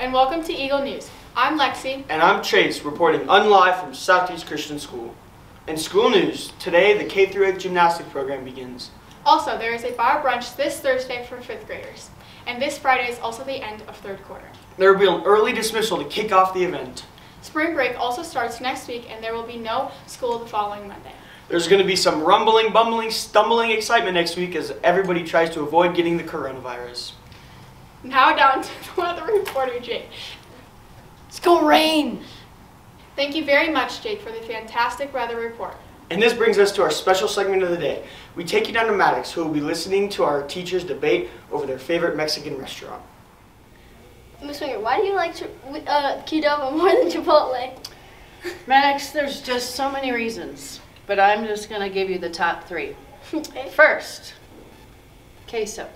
and welcome to Eagle News. I'm Lexi. And I'm Chase, reporting unlive from Southeast Christian School. In school news, today the K through 8 gymnastics program begins. Also, there is a bar brunch this Thursday for fifth graders. And this Friday is also the end of third quarter. There will be an early dismissal to kick off the event. Spring break also starts next week, and there will be no school the following Monday. There's going to be some rumbling, bumbling, stumbling excitement next week as everybody tries to avoid getting the coronavirus. Now down to the weather reporter, Jake. It's gonna rain. Thank you very much, Jake, for the fantastic weather report. And this brings us to our special segment of the day. We take you down to Maddox, who will be listening to our teachers debate over their favorite Mexican restaurant. Miss Winger, why do you like uh, Qdoba more than Chipotle? Maddox, there's just so many reasons, but I'm just gonna give you the top three. Okay. First, queso.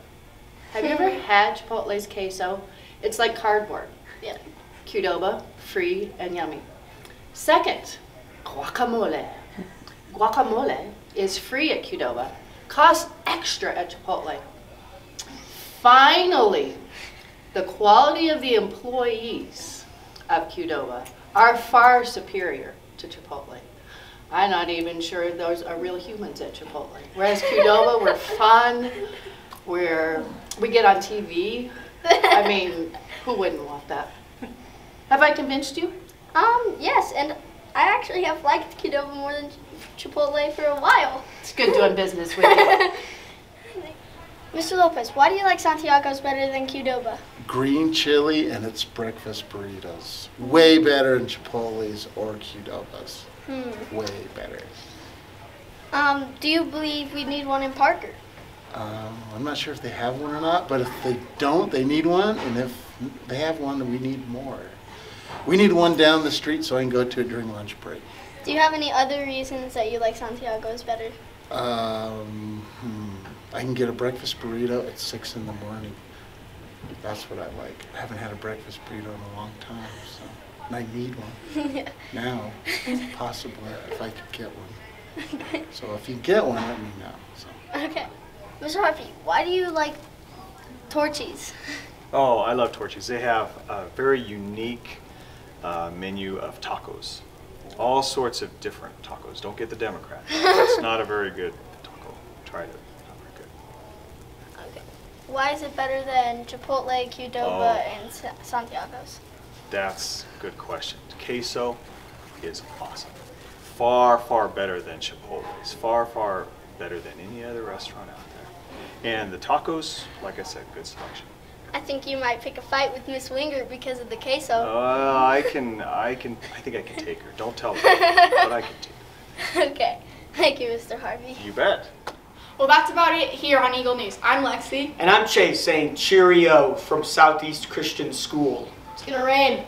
Have you ever had Chipotle's queso? It's like cardboard. Yeah. Qdoba, free and yummy. Second, guacamole. Guacamole is free at Qdoba, costs extra at Chipotle. Finally, the quality of the employees of Qdoba are far superior to Chipotle. I'm not even sure those are real humans at Chipotle. Whereas Qdoba, we're fun, we're, we get on TV. I mean, who wouldn't want that? Have I convinced you? Um, yes, and I actually have liked Qdoba more than Chipotle for a while. It's good doing business with you. Mr. Lopez, why do you like Santiago's better than Qdoba? green chili and its breakfast burritos. Way better than Chipotle's or Qdoba's. Hmm. Way better. Um, do you believe we need one in Parker? Um, I'm not sure if they have one or not, but if they don't, they need one, and if they have one, we need more. We need one down the street so I can go to it during lunch break. Do you have any other reasons that you like Santiago's better? Um, hmm, I can get a breakfast burrito at six in the morning. That's what I like. I haven't had a breakfast burrito in a long time, so and I need one yeah. now, possibly if I could get one. So if you get one, let me know. So. Okay. Mr. Harvey, why do you like Torchy's? Oh, I love Torchy's. They have a very unique uh, menu of tacos. All sorts of different tacos. Don't get the Democrat. It's not a very good taco. Try it. Not very good. Okay. Why is it better than Chipotle, Qdoba, Oh. and Sa- Santiago's? That's a good question. Queso is awesome. Far, far better than Chipotle's. Far, far better than any other restaurant out there. And the tacos, like I said, good selection. I think you might pick a fight with Miss Winger because of the queso. Uh, I can, I can, I think I can take her. Don't tell her, but I can take okay. Thank you, Mr. Harvey. You bet. Well, that's about it here on Eagle News. I'm Lexi. And I'm Chase saying cheerio from Southeast Christian School. It's gonna rain.